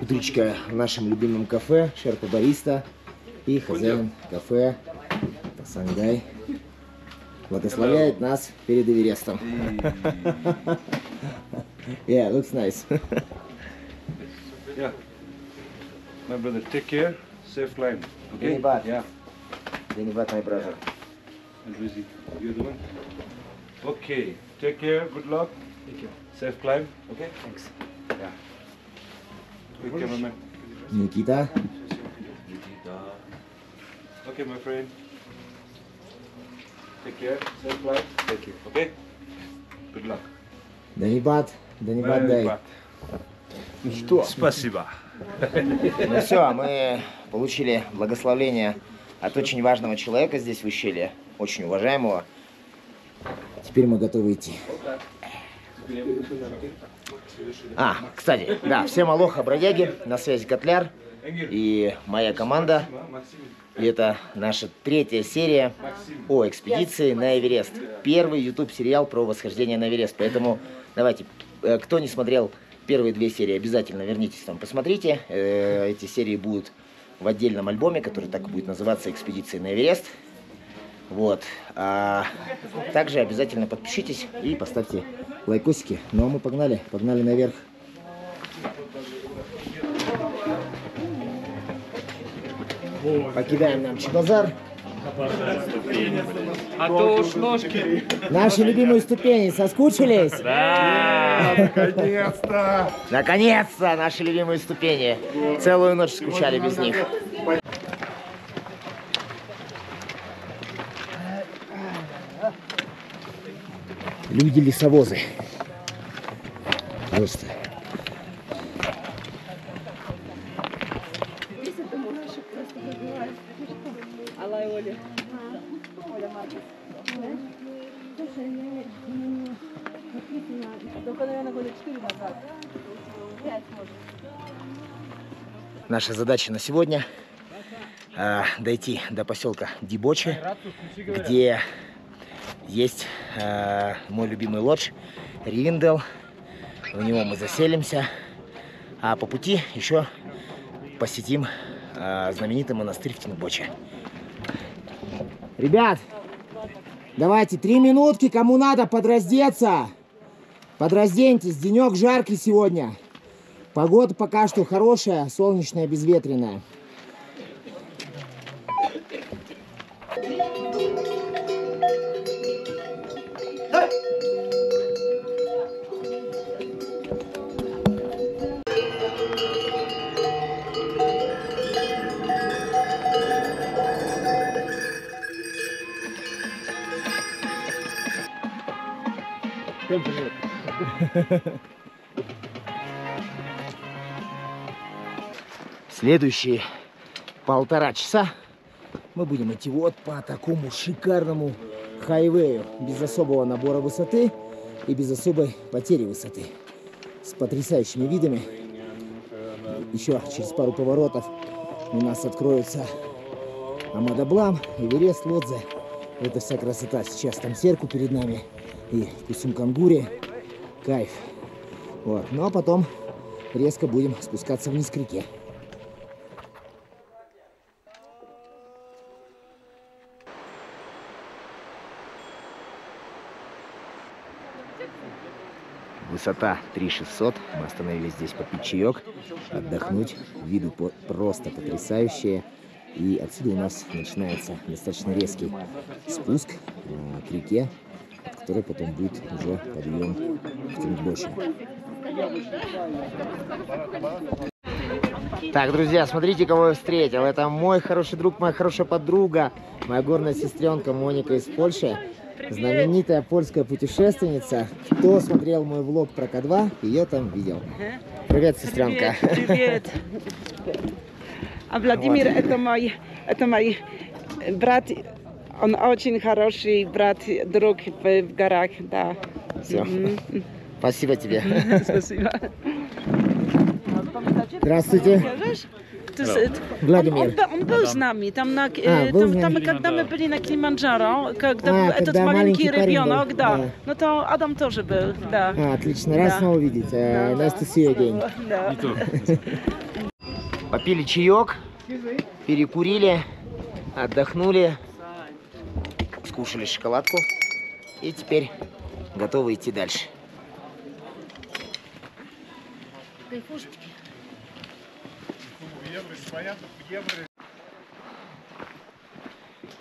Утречка в нашем любимом кафе Шерпа Бариста и хозяин кафе Тасангай благословляет нас перед Эверестом. Yeah, looks nice. Yeah. My brother, take care. Safe climb. Okay? Денибат. Yeah. Денибат, my brother. And Rizzi, you're the one? Okay. Take care. Good luck. Thank you. Safe climb. Okay? Thanks. Yeah. Quick cameraman. Никита. Okay, my friend. Take care. Safe climb. Thank you. Okay? Good luck. Данибат. Данибат, дай. Ну что? Спасибо. Ну все, мы получили благословление от очень важного человека здесь в ущелье, очень уважаемого. Теперь мы готовы идти. А, кстати, да, всем алоха, бродяги, на связи Котляр и моя команда. И это наша третья серия о экспедиции на Эверест. Первый YouTube сериал про восхождение на Эверест. Поэтому давайте, э, кто не смотрел первые две серии, обязательно вернитесь там, посмотрите. Э, Эти серии будут в отдельном альбоме, который так будет называться «Экспедиция на Эверест». Вот. А также обязательно подпишитесь и поставьте лайкосики. Ну а мы погнали, погнали наверх. Покидаем нам Чебазар. А то уж ножки. Наши любимые ступени соскучились? Наконец-то! Наконец-то наши любимые ступени. Целую ночь скучали без них. Люди-лесовозы. Просто. Только, наверное, года 4 назад. 5, может. Наша задача на сегодня а, дойти до поселка Дибочи, где есть а, мой любимый лодж Ривендел. В него мы заселимся. А по пути еще посетим а, знаменитый монастырь в Тинбоче. Ребят, давайте три минутки, кому надо подраздеться. Подразденьтесь, денек жаркий сегодня. Погода пока что хорошая, солнечная, безветренная. Следующие полтора часа мы будем идти вот по такому шикарному хайвею, без особого набора высоты и без особой потери высоты. С потрясающими видами. Еще через пару поворотов у нас откроются Амадаблам, Эверест, Лодзе. Это вся красота. Сейчас там серку перед нами и Кусумкангури. Кайф. Вот. Ну а потом резко будем спускаться вниз к реке. Высота 3600. Мы остановились здесь попить чаек, отдохнуть. Виды по- просто потрясающие. И отсюда у нас начинается достаточно резкий спуск э, к реке, от которой потом будет уже подъем в Тингбоче. Так, друзья, смотрите, кого я встретил. Это мой хороший друг, моя хорошая подруга, моя горная сестренка Моника из Польши. Знаменитая польская путешественница. Кто смотрел мой влог про К2, ее там видел. Привет, сестренка. Привет. А Владимир это мой, это мой брат. Он очень хороший брат, друг в, в горах, да. Всё. Мгм. Спасибо тебе. Спасибо. Здравствуйте. Владимир. on był z nami, tam, na, A, e, był z tam, nami. tam когда мы были на Килиманджаро, когда А, был этот когда маленький маленький ребенок, был, да. да. Ну то Адам тоже был, да. А, отлично, рад Да. снова видеть. Э, Nice to see you again. да. Попили чаек, перекурили, отдохнули, скушали шоколадку и теперь готовы идти дальше.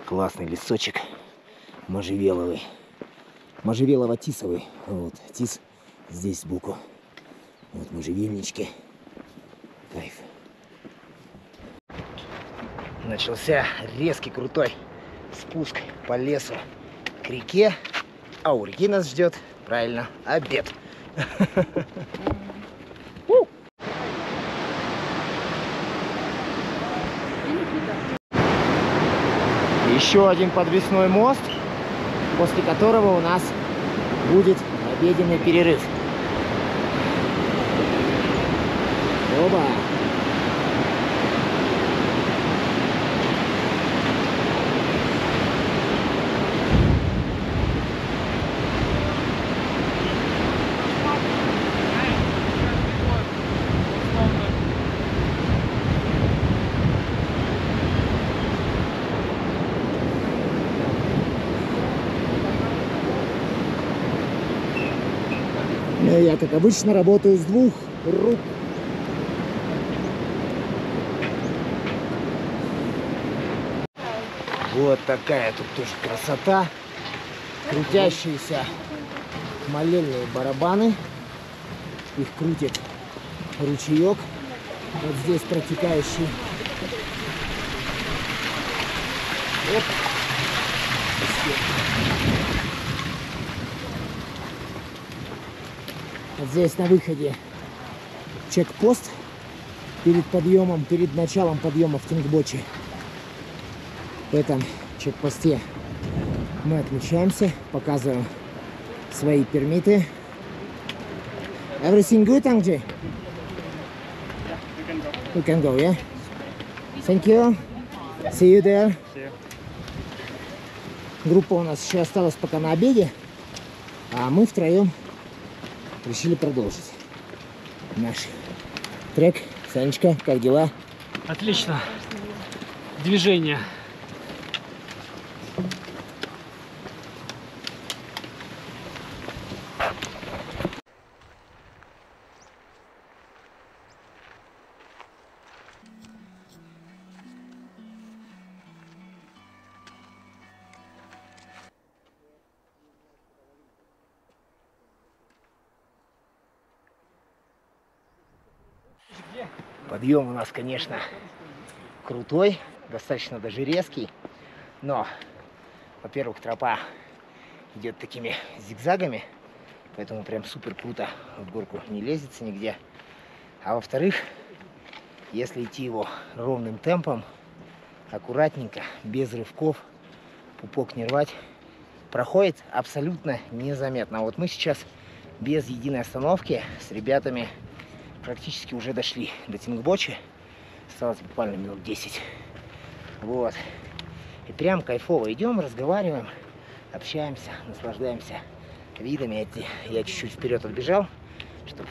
Классный лесочек, можжевеловый, можжевелово-тисовый. Вот, тис здесь сбоку. Вот можжевельнички. Кайф. Начался резкий крутой спуск по лесу к реке. А у реки нас ждет, правильно, обед. Еще один подвесной мост, после которого у нас будет обеденный перерыв. Оба! Я, как обычно, работаю с двух рук. Вот такая тут тоже красота. Крутящиеся молельные барабаны. Их крутит ручеек. Вот здесь протекающий. Оп. Здесь на выходе чекпост перед подъемом, перед началом подъема в Тингбочи. В этом чекпосте мы отмечаемся, показываем свои пермиты. Everything good, Angji? We can go, yeah? Thank you. See you there. Группа у нас еще осталась пока на обеде, а мы втроем решили продолжить наш трек. Санечка, как дела? Отлично. Движение. Подъем у нас, конечно, крутой, достаточно даже резкий. Но, во-первых, тропа идет такими зигзагами, поэтому прям супер круто в горку не лезется нигде. А во-вторых, если идти его ровным темпом, аккуратненько, без рывков, пупок не рвать, проходит абсолютно незаметно. Вот мы сейчас без единой остановки с ребятами практически уже дошли до Тингбочи. Осталось буквально минут 10. Вот. И прям кайфово идем, разговариваем, общаемся, наслаждаемся видами. Я чуть-чуть вперед отбежал, чтобы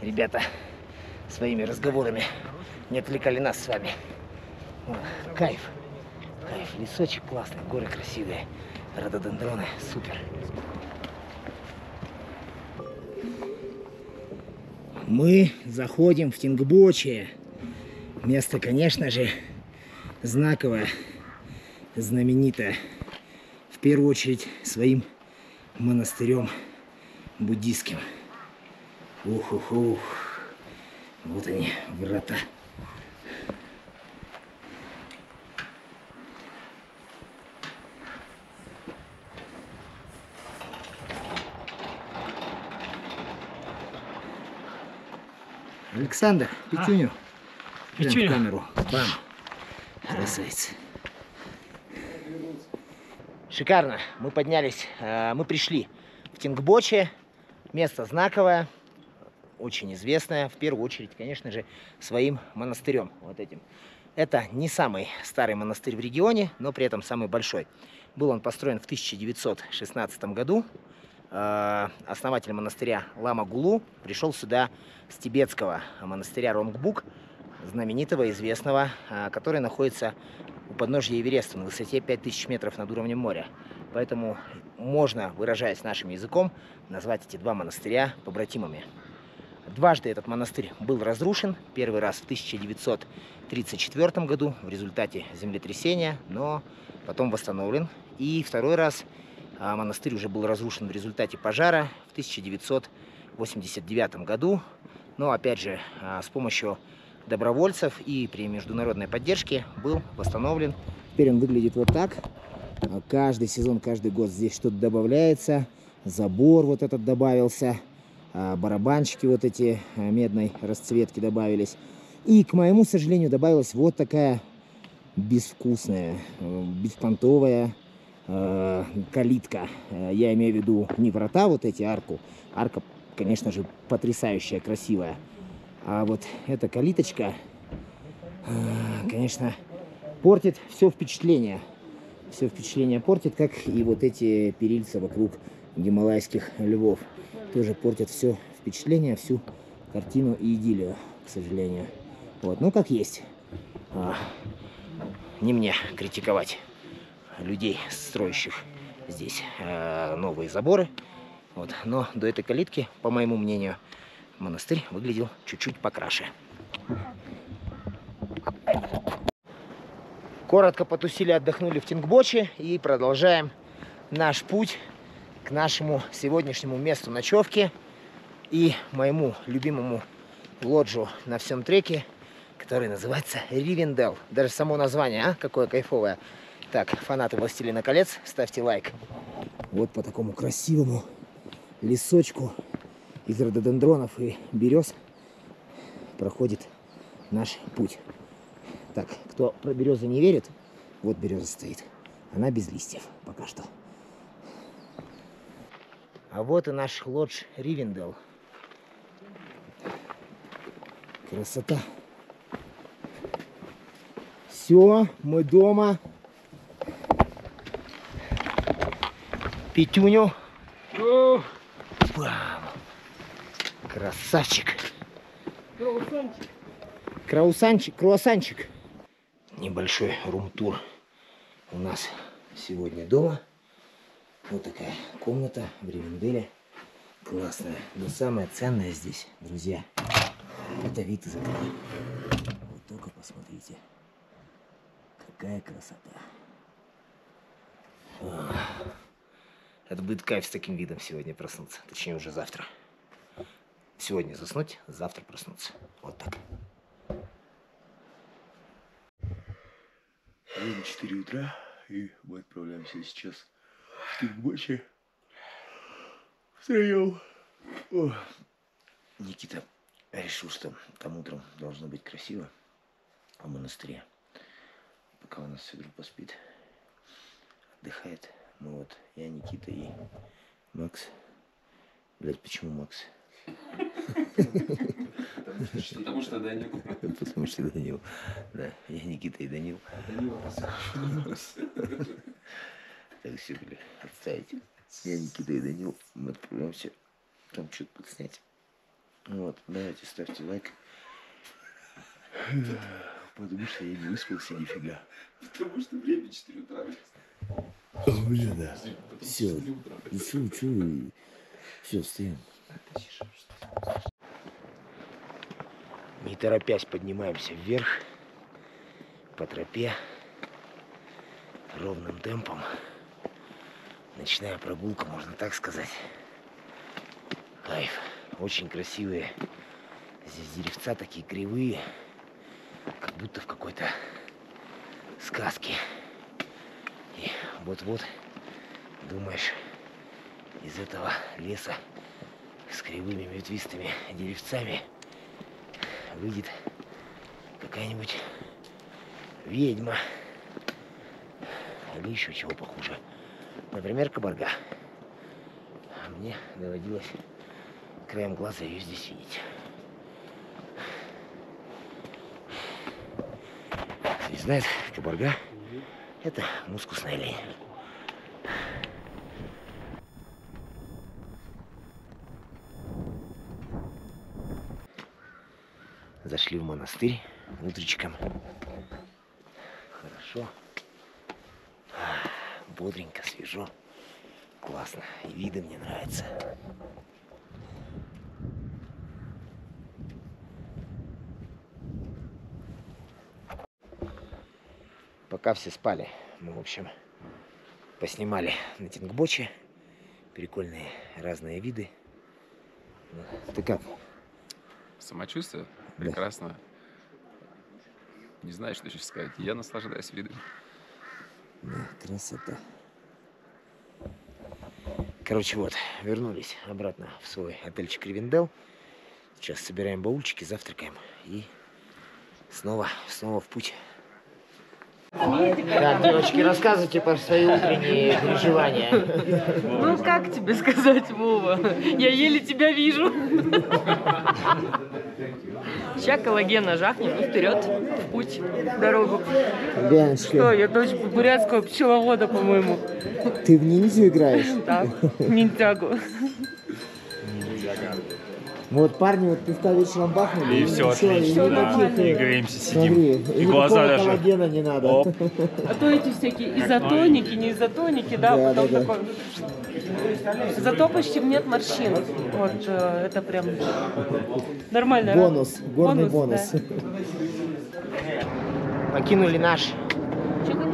ребята своими разговорами не отвлекали нас с вами. Вот. Кайф. Кайф. Лесочек классный, горы красивые, рододендроны. Супер. Мы заходим в Тингбочи. Место, конечно же, знаковое, знаменитое. В первую очередь своим монастырем буддийским. Ух-ух-ух. Вот они, врата. Александр, пятюню. Прям в Пятюню. камеру. Бам. Красавец. Шикарно. Мы поднялись, э, мы пришли в Тингбочи. Место знаковое. очень известная, в первую очередь, конечно же, своим монастырем, вот этим. Это не самый старый монастырь в регионе, но при этом самый большой. Был он построен в 1916 году. Э, основатель монастыря Лама Гулу пришел сюда с тибетского монастыря Ронгбук, знаменитого, известного, э, который находится у подножья Эвереста на высоте 5000 метров над уровнем моря. Поэтому можно, выражаясь нашим языком, назвать эти два монастыря побратимами. Дважды этот монастырь был разрушен. Первый раз в 1934 году в результате землетрясения, но потом восстановлен. И второй раз а, монастырь уже был разрушен в результате пожара в 1989 году. Но опять же, а, с помощью добровольцев и при международной поддержке был восстановлен. Теперь он выглядит вот так. А каждый сезон, каждый год здесь что-то добавляется. Забор вот этот добавился. Барабанчики вот эти медной расцветки добавились. И, к моему сожалению, добавилась вот такая безвкусная, беспонтовая э, калитка. Э, я имею в виду не врата вот эти, арку. Арка, конечно же, потрясающая, красивая. А вот эта калиточка, конечно, портит все впечатление все впечатление портит, как и вот эти перильца вокруг гималайских львов. Тоже портят все впечатление, всю картину и идиллию, к сожалению. Вот, ну как есть. А, не мне критиковать людей, строящих здесь а, новые заборы. Вот, но до этой калитки, по моему мнению, монастырь выглядел чуть-чуть покраше. Коротко потусили, отдохнули в Тингбоче и продолжаем наш путь к нашему сегодняшнему месту ночевки и моему любимому лоджу на всем треке, который называется Ривендел. Даже само название, а, какое кайфовое. Так, фанаты Властелина колец, ставьте лайк. Вот по такому красивому лесочку из рододендронов и берез проходит наш путь. Так, кто про березы не верит, вот береза стоит. Она без листьев пока что. А вот и наш лодж Ривендел. Красота. Все, мы дома. Петюню. Бам. Красавчик. Круассанчик. Круассанчик. Круассанчик небольшой рум-тур у нас сегодня дома. Вот такая комната в Ривенделе. Классная. Но самое ценное здесь, друзья, это вид из окна. Вот только посмотрите. Какая красота. Это будет кайф с таким видом сегодня проснуться. Точнее, уже завтра. Сегодня заснуть, завтра проснуться. Вот так. Время 4 утра, и мы отправляемся сейчас в Тыгбочи. Втроем. О. Никита решил, что там утром должно быть красиво в монастыре. Пока у нас все группа спит, отдыхает. Мы вот, я, Никита и Макс. Блять, почему Макс? Потому что Данил. Потому что Данил. Да, я Никита и Данил. Так, все, бля, отставить. Я Никита и Данил. Мы отправляемся там что-то подснять. Вот, давайте ставьте лайк. Потому что я не выспался нифига. Потому что время 4 утра. Блин, да. Все. Все, что? Все, встаем. Не торопясь поднимаемся вверх по тропе ровным темпом. Ночная прогулка, можно так сказать. Кайф. Очень красивые. Здесь деревца такие кривые, как будто в какой-то сказке. Вот-вот думаешь, из этого леса с кривыми ветвистыми деревцами выйдет какая-нибудь ведьма или еще чего похуже. Например, кабарга. А мне доводилось краем глаза ее здесь видеть. Не знает, кабарга – это мускусная лень. Зашли в монастырь утречком. Хорошо. Бодренько, свежо. Классно. И виды мне нравятся. Пока все спали, мы, в общем, поснимали на Тингбоче. Прикольные разные виды. Ты как? Самочувствие Да. прекрасно. Не знаю, что еще сказать. Я наслаждаюсь видом. Да, красота. Короче, вот, вернулись обратно в свой отельчик Ривендел. Сейчас собираем баульчики, завтракаем и снова, снова в путь. Так, девочки, рассказывайте про свои утренние переживания. Ну, как тебе сказать, Вова? Я еле тебя вижу. Сейчас коллагена жахнем и вперед, в путь, в дорогу. Что, я дочь бурятского пчеловода, по-моему. ты в ниндзю играешь? Да, ниндзягу. Вот парни вот пивка вечером бахнули. И всё ничего, и отлично, да. никаких, э, Греемся, сидим. Смотри, И и глаза даже. коллагена не надо. Оп. А то эти всякие изотоники, не изотоники, да, Да, потом да, да. такой... Зато почти нет морщин. Вот э, это прям нормально. Бонус, горный бонус. да. Покинули наш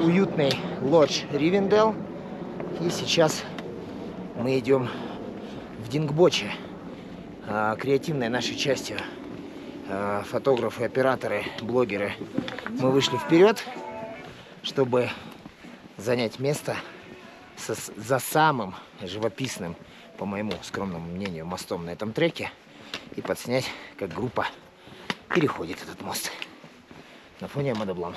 уютный лодж Ривендел. И сейчас мы идем в Дингбоче. А, Креативной нашей частью а, фотографы, операторы, блогеры. Мы вышли вперед, чтобы занять место со- за самым живописным, по моему скромному мнению, мостом на этом треке и подснять, как группа переходит этот мост на фоне Мадоблам.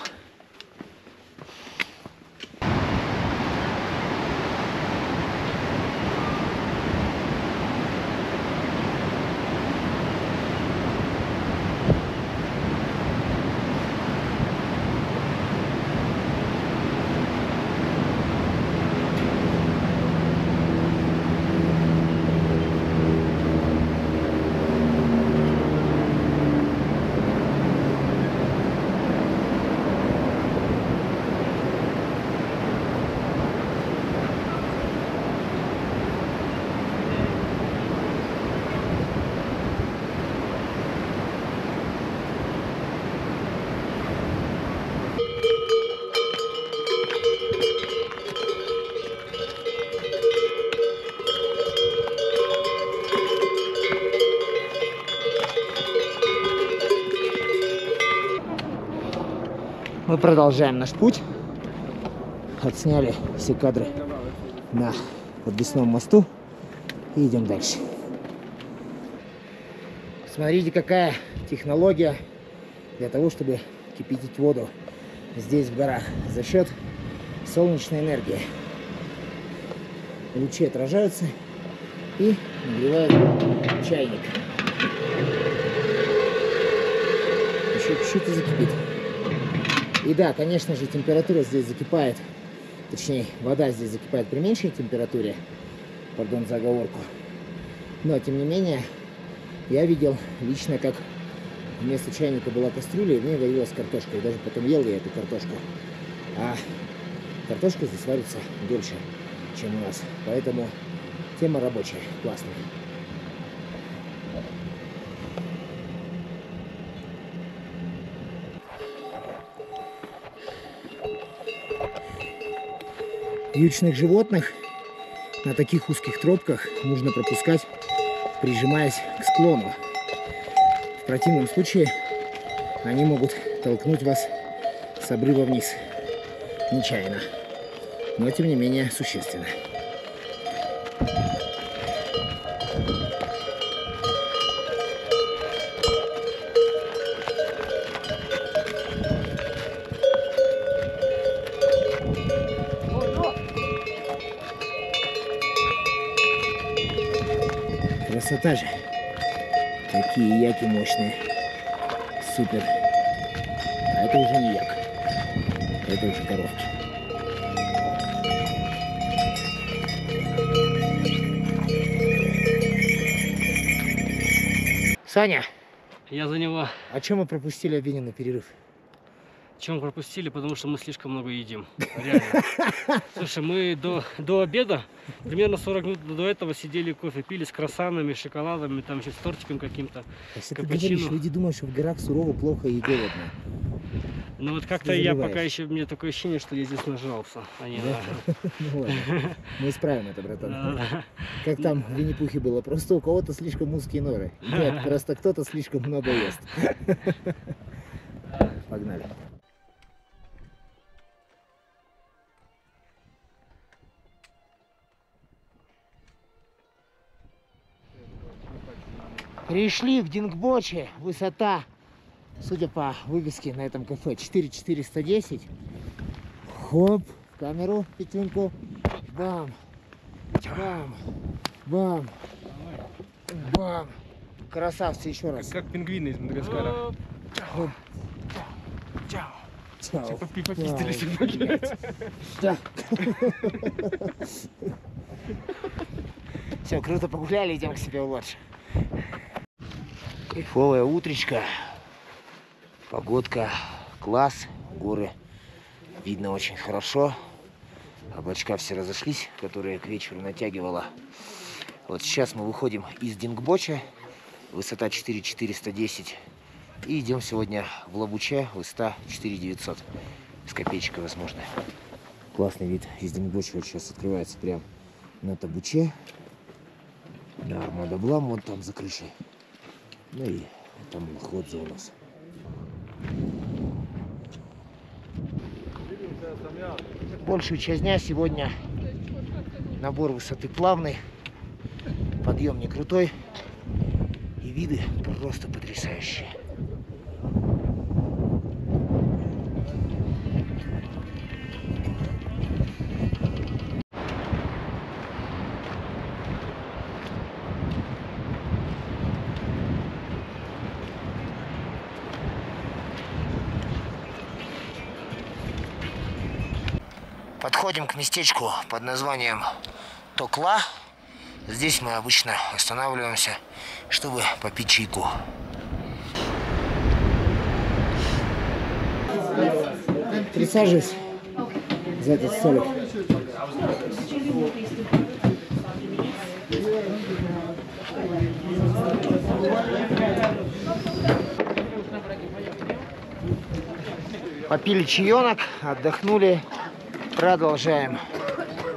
Продолжаем наш путь. Отсняли все кадры на подвесном мосту и идем дальше. Смотрите, какая технология для того, чтобы кипятить воду здесь, в горах, за счет солнечной энергии. Лучи отражаются и нагревают чайник. Еще чуть-чуть и закипит. И да, конечно же, температура здесь закипает, точнее, вода здесь закипает при меньшей температуре, пардон за оговорку. Но, тем не менее, я видел лично, как вместо чайника была кастрюля, и в ней варилась картошка. И даже потом ел я эту картошку. А картошка здесь варится дольше, чем у нас. Поэтому тема рабочая, классная. Вьючных животных на таких узких тропках нужно пропускать, прижимаясь к склону. В противном случае они могут толкнуть вас с обрыва вниз. Нечаянно. Но тем не менее существенно. Красота же. Такие яки мощные. Супер. А это уже не як. Это уже коровки. Саня, Я за него... а чем мы пропустили обеденный перерыв? Чем пропустили? Потому что мы слишком много едим. Реально. Слушай, мы до, до обеда, примерно 40 минут до этого сидели кофе, пили с круассанами, шоколадами, там еще с тортиком каким-то. Если ты говоришь, люди думают, что в горах сурово, плохо и голодно. Но вот как-то я пока еще, мне такое ощущение, что я здесь нажрался. А не Да? Ну ладно, мы исправим это, братан. на- Как там в Винни-Пухе было, просто у кого-то слишком узкие норы. Нет, просто кто-то слишком много ест. Погнали. Пришли в Дингбоче, высота, судя по вывеске на этом кафе, 4410. Хоп, в камеру, пятюньку. Бам, бам, бам, бам. Красавцы, еще раз. Как пингвины из Мадагаскара. Хоп. Чао. Чао. Да. Все, круто погуляли, идем к себе в лодж. Кайфовая утречка. Погодка класс. Горы видно очень хорошо. Облачка все разошлись, которые к вечеру натягивала. Вот сейчас мы выходим из Дингбоча. Высота 4410. И идем сегодня в Лабуче. Высота 4900. С копеечкой, возможно. Классный вид из Дингбоча вот сейчас открывается прям на Табуче. На Армада Блам, вон там за крышей. Ну и там у нас. Большую часть дня сегодня набор высоты плавный, подъем не крутой и виды просто потрясающие. Подходим к местечку под названием Токла. Здесь мы обычно останавливаемся, чтобы попить чайку. Присаживайся за этот столик. Попили чаенок, отдохнули, продолжаем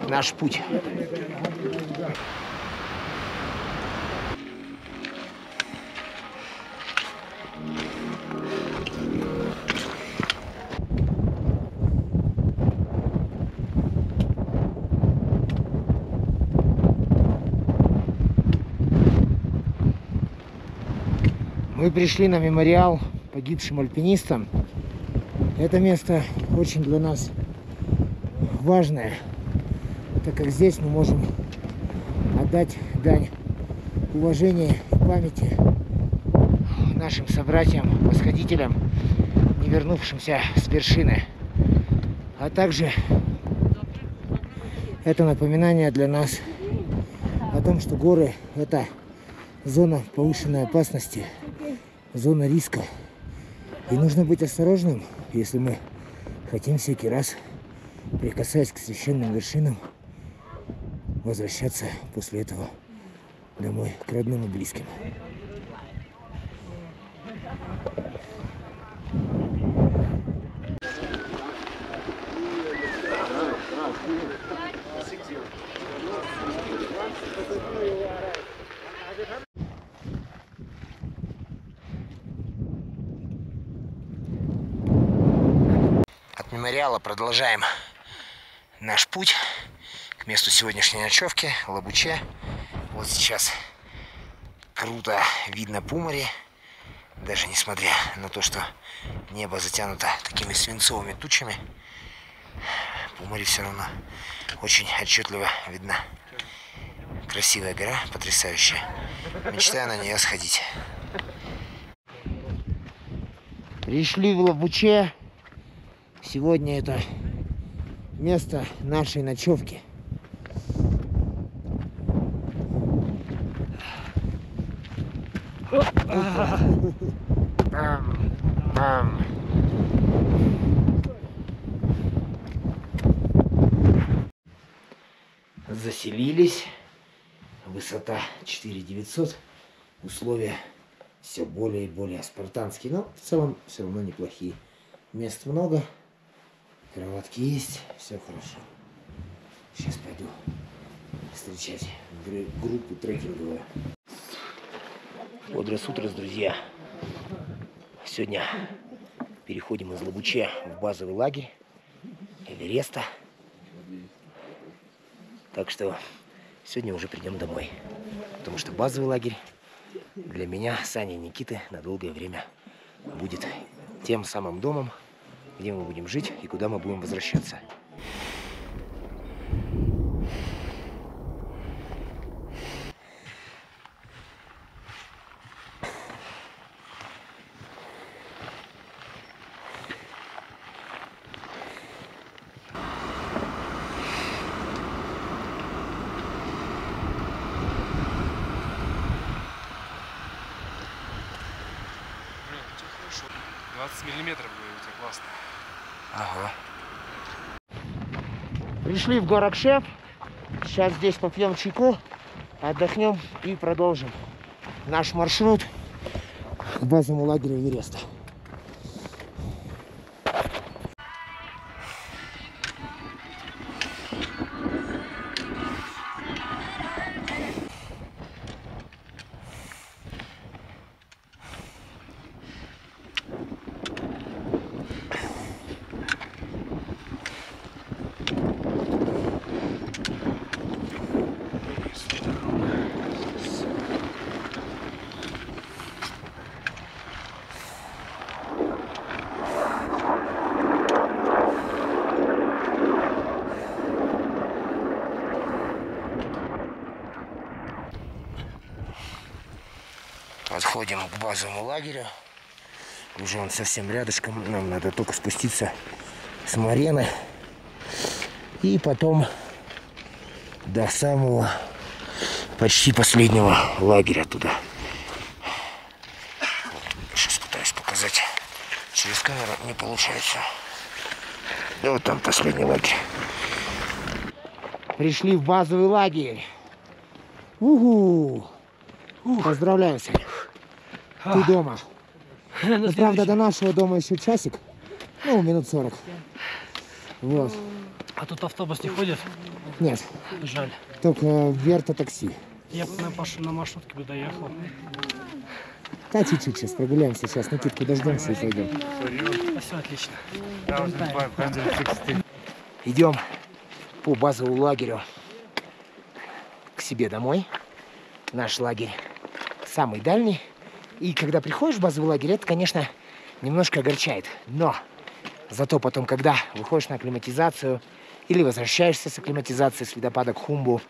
наш путь. Мы пришли на мемориал погибшим альпинистам. Это место очень для нас важное, так как здесь мы можем отдать дань уважения и памяти нашим собратьям, восходителям, не вернувшимся с вершины. А также это напоминание для нас о том, что горы – это зона повышенной опасности, зона риска. И нужно быть осторожным, если мы хотим всякий раз, прикасаясь к священным вершинам, возвращаться после этого домой к родным и близким. От мемориала продолжаем наш путь к месту сегодняшней ночевки, Лабуче. Вот сейчас круто видно Пумари, даже несмотря на то, что небо затянуто такими свинцовыми тучами. Пумари все равно очень отчетливо видна. Красивая гора, потрясающая. Мечтаю на нее сходить. Пришли в Лабуче. Сегодня это место нашей ночевки. Заселились. Высота 4900. Условия все более и более спартанские. Но в целом все равно неплохие. Мест много. Кроватки есть. Все хорошо. Сейчас пойду встречать группу трекинговую. Бодрое утро, друзья. Сегодня переходим из Лабуче в базовый лагерь Эвереста. Так что сегодня уже придем домой. Потому что базовый лагерь для меня, Сани и Никиты на долгое время будет тем самым домом, где мы будем жить и куда мы будем возвращаться. Блин, у тебя хорошо. 20 миллиметров, говорю, у тебя классно. Ага. Пришли в Горакшеп. Сейчас здесь попьем чайку, отдохнем и продолжим наш маршрут к базовому лагерю Эвереста. Подходим к базовому лагерю. Уже он совсем рядышком. Нам надо только спуститься с Марены. И потом до самого почти последнего лагеря туда. Сейчас пытаюсь показать. Через камеру не получается. И вот там последний лагерь. Пришли в базовый лагерь. Угу. Поздравляю, Саня. Ты дома. Ну, правда, до нашего дома еще часик. Ну, минут 40. Вот. А тут автобус не ходит? Нет, Жаль. только Верта такси. Я бы на, паш- на маршрутке бы доехал. Да, чуть-чуть сейчас прогуляемся. Сейчас Никитку дождемся и пойдем. Все отлично. Идем по базовому лагерю к себе домой. Наш лагерь самый дальний. И когда приходишь в базовый лагерь, это, конечно, немножко огорчает. Но зато потом, когда выходишь на акклиматизацию или возвращаешься с акклиматизации с ледопада к Хумбу,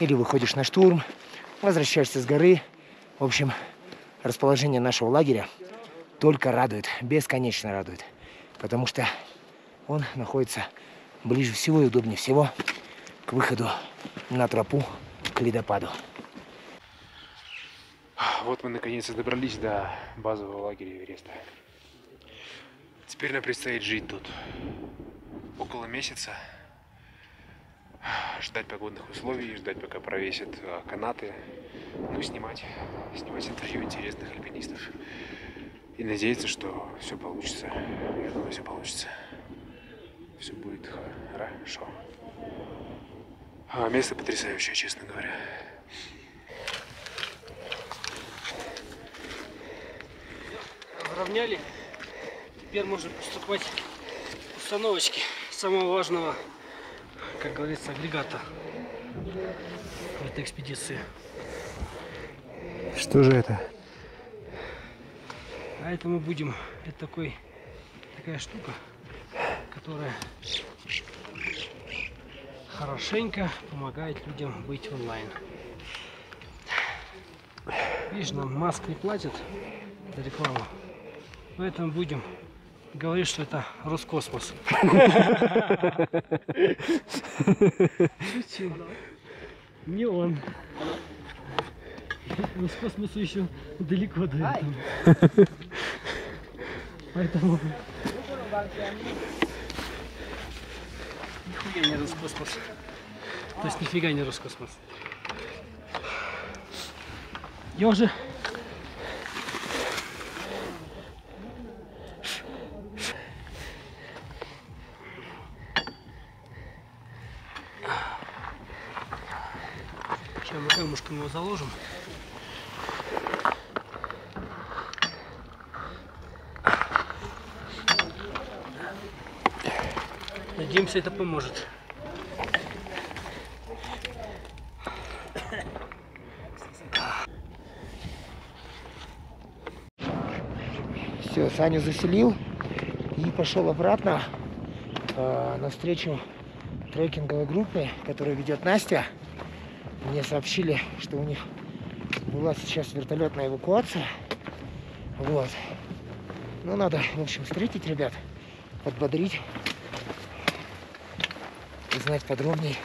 или выходишь на штурм, возвращаешься с горы. В общем, расположение нашего лагеря только радует, бесконечно радует. Потому что он находится ближе всего и удобнее всего к выходу на тропу к ледопаду. Вот мы наконец-то добрались до базового лагеря Эвереста. Теперь нам предстоит жить тут около месяца. Ждать погодных условий, ждать пока провесят а, канаты. Ну, снимать. Снимать интервью интересных альпинистов. И надеяться, что все получится. Я думаю, все получится. Все будет хорошо. А, место потрясающее, честно говоря. Разровняли. Теперь можно приступать к установочке самого важного, как говорится, агрегата в этой экспедиции. Что же это? А это мы будем, это такой, такая штука, которая хорошенько помогает людям быть онлайн. Видишь, нам Маск не платит за рекламу. Поэтому будем говорить, что это Роскосмос. Шучу. Не он. Роскосмосу еще далеко до этого. Поэтому... Нихуя не Роскосмос. То есть нифига не Роскосмос. Я уже Сейчас мы его заложим. Надеемся, это поможет. Все, Саню заселил и пошел обратно э, навстречу трекинговой группе, которую ведет Настя. Мне сообщили, что у них была сейчас вертолетная эвакуация. Вот. Ну, надо, в общем, встретить ребят, подбодрить, узнать подробнее,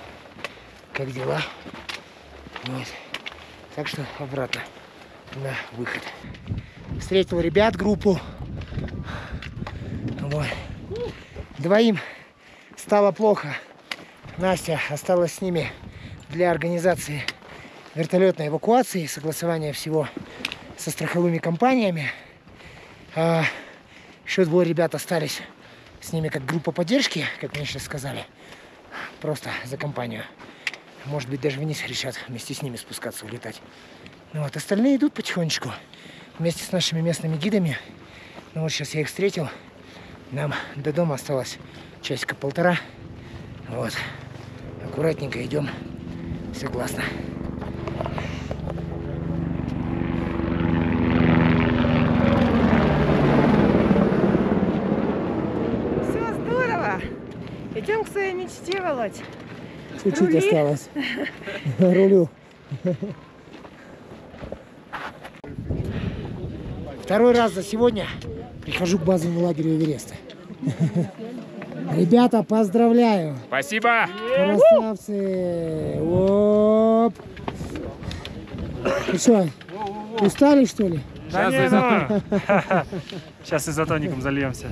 как дела. Вот. Так что обратно на выход. Встретил ребят, группу. Вот. Двоим стало плохо. Настя осталась с ними для организации вертолетной эвакуации, согласования всего со страховыми компаниями. А, еще двое ребят остались с ними как группа поддержки, как мне сейчас сказали. Просто за компанию. Может быть, даже вниз решат вместе с ними спускаться, улетать. Ну вот, остальные идут потихонечку вместе с нашими местными гидами. Ну вот сейчас я их встретил. Нам до дома осталось часика полтора. Вот. Аккуратненько идем. Все классно. Все здорово. Идем к своей мечте, Володь. Чуть-чуть Рули. осталось. Рулю. Второй раз за сегодня прихожу к базовому лагерю Эвереста. Ребята, поздравляю! Спасибо! Красавцы! Оп! Ну что, устали что ли? Сейчас, изотон... Сейчас изотоником зальемся.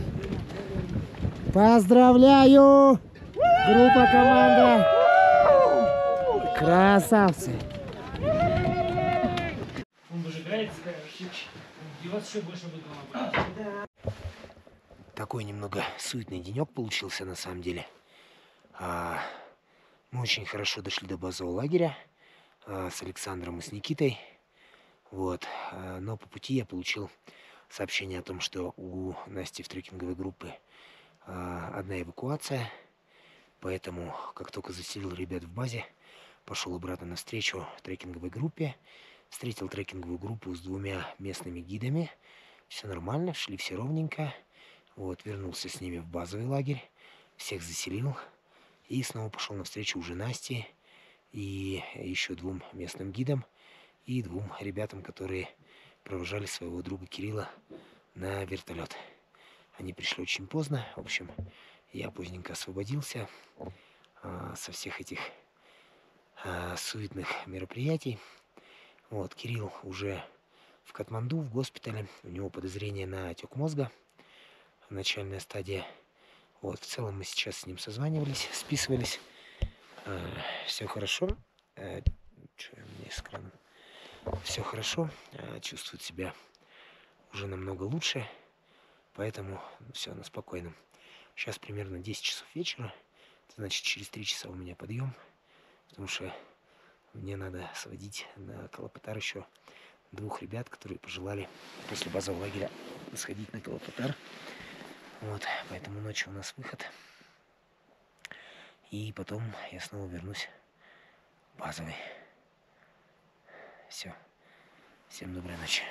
Поздравляю! Группа, команда! Красавцы! Он выжигается, и вас еще больше будет голова. такой немного суетный денек получился на самом деле. А, мы очень хорошо дошли до базового лагеря с Александром и с Никитой. Вот. а, но по пути я получил сообщение о том, что у Насти в трекинговой группе а, одна эвакуация. Поэтому, как только заселил ребят в базе, пошел обратно навстречу трекинговой группе. Встретил трекинговую группу с двумя местными гидами. Все нормально, шли все ровненько. Вот, вернулся с ними в базовый лагерь, всех заселил и снова пошел навстречу уже Насте и еще двум местным гидам и двум ребятам, которые провожали своего друга Кирилла на вертолет. Они пришли очень поздно, в общем, я поздненько освободился а, со всех этих а, суетных мероприятий. Вот, Кирилл уже в Катманду, в госпитале, у него подозрение на отек мозга начальная стадия. Вот, в целом мы сейчас с ним созванивались, списывались. Все хорошо. Э, что мне с экраном? Все хорошо. э, чувствует себя уже намного лучше. Поэтому все на спокойном. Сейчас примерно 10 часов вечера. Это значит, через 3 часа у меня подъем. Потому что мне надо сводить на Калапатар еще двух ребят, которые пожелали после базового лагеря сходить на Калапатар. Вот, поэтому ночью у нас выход. И потом я снова вернусь базовый. Все. Всем доброй ночи.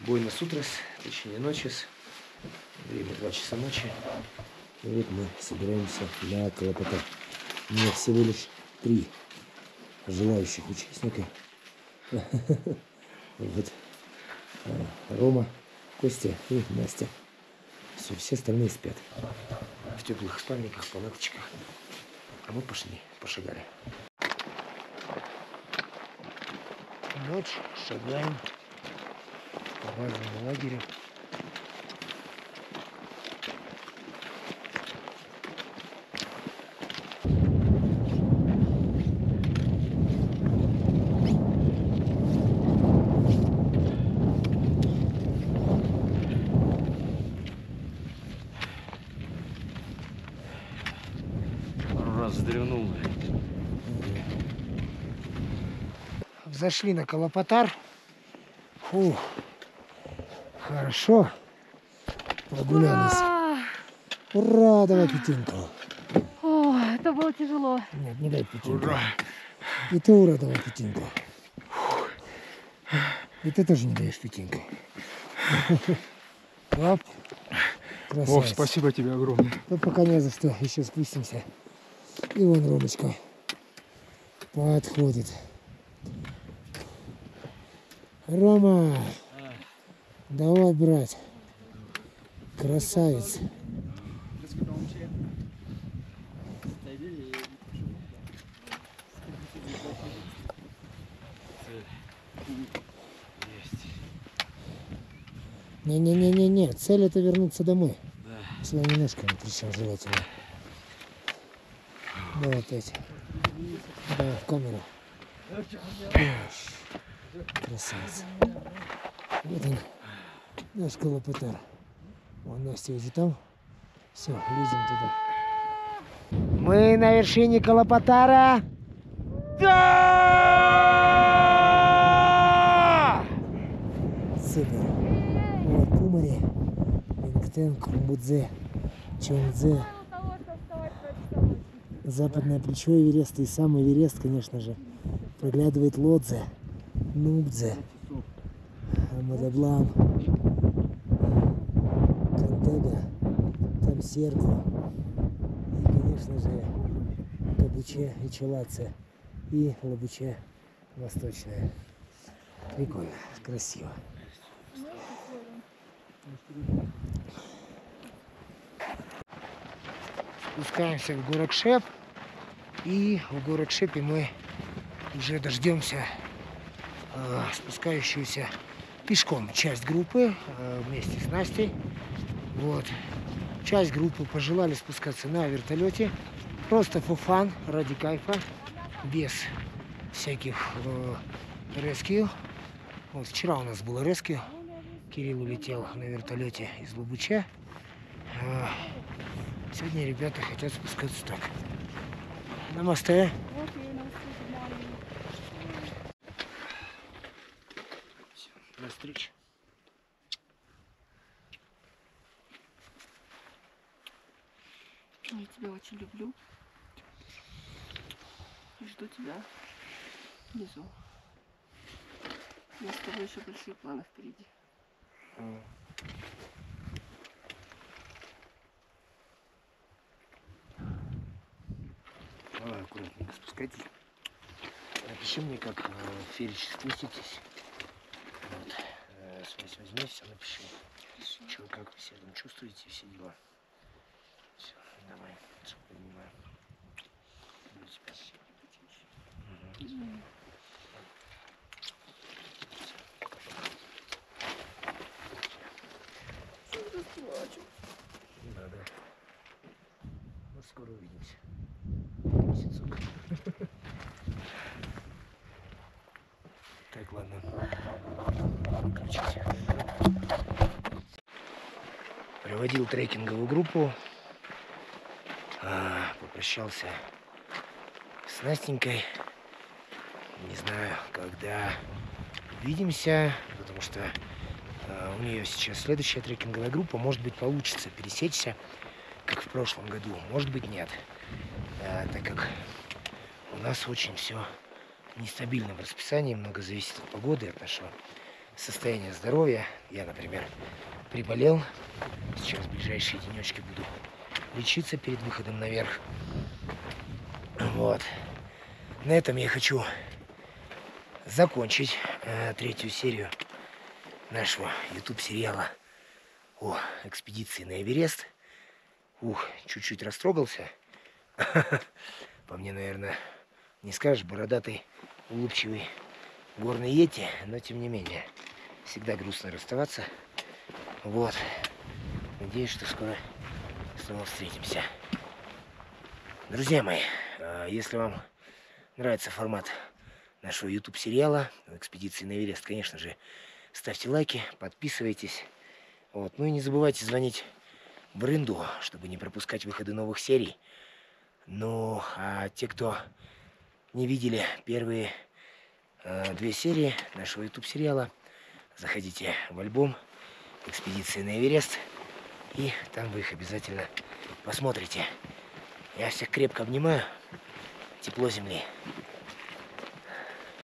Буйно сутрас, точнее ночес. Время 2 часа ночи. И вот мы собираемся для Колопота. Нет, всего лишь три желающих участника. Вот. А, Рома, Костя и Настя. Все, все остальные спят. В теплых спальниках, палаточках. А мы пошли, пошагали. Ночь, шагаем по базному лагерю. Пару раз вздремнул. Зашли на Колопотар. Фу, хорошо. Прогулялись. Ура, давай пятинку. О, это было тяжело. Нет, не дай пятинку. Ура. И ты ура, давай пятинку. И ты тоже не даешь пятинку. Оп. Красавец. спасибо тебе огромное. Ну, пока не за что. Еще спустимся. И вон Ромочка подходит. Рома, давай, брат. Красавец. Не-не-не-не-не, цель это вернуться домой. Да. Своими ножками, причем желательно. Давай опять. Давай в камеру. Красавец. Вот он, наш колопотар. Вон Настя уже там. Все, лезем туда. Мы на вершине Колопотара. Да! Супер. Вот Пумари, Вингтен, Кумбудзе, Чонгдзе. Западное плечо Эвереста и сам Эверест, конечно же, проглядывает Лодзе, Нубдзе, Амадаблам, Кантега, там Серго и, конечно же, Кабуче и Чулаце и Лабуче Восточное. Прикольно, красиво. Спускаемся в город Шеп. И в город Шепе мы уже дождемся спускающуюся пешком часть группы э, вместе с Настей. Вот. Часть группы пожелали спускаться на вертолете. Просто fun, ради кайфа, без всяких э, rescue. Вот вчера у нас было rescue. Кирилл улетел на вертолете из Лубуча. А, Сегодня ребята хотят спускаться так. Намасте. Всё, До встречи. Я тебя очень люблю. И жду тебя внизу. У нас с тобой еще большие планы впереди. Давай аккуратненько спускайтесь. Напиши мне, как э, Ферич спуститесь. Вот. Э, Связь возьми, все напиши. Че, как вы себя там чувствуете, все дела. Все, давай, Буду тебя. Мгм. Да, да. Ну, скоро увидимся. Месяцок. Так, ладно. Проводил трекинговую группу. Попрощался с Настенькой. Не знаю, когда увидимся, потому что а, у нее сейчас следующая трекинговая группа. Может быть, получится пересечься, как в прошлом году. Может быть, нет. А, так как у нас очень все нестабильно в расписании, много зависит от погоды, от нашего состояния здоровья. Я, например, приболел. Сейчас в ближайшие денечки буду лечиться перед выходом наверх. Вот. На этом я хочу закончить э, третью серию нашего YouTube сериала о экспедиции на Эверест. Ух, чуть-чуть растрогался. По мне, наверное, не скажешь, бородатый, улыбчивый горный Йети, но тем не менее, всегда грустно расставаться. Вот. Надеюсь, что скоро снова встретимся. Друзья мои, э, если вам нравится формат нашего YouTube сериала экспедиции на Эверест, конечно же, ставьте лайки, подписывайтесь. Вот. Ну и не забывайте звонить в Рынду, чтобы не пропускать выходы новых серий. Ну, а те, кто не видели первые э, две серии нашего YouTube сериала, заходите в альбом «Экспедиция на Эверест», и там вы их обязательно посмотрите. Я всех крепко обнимаю. Тепло земли.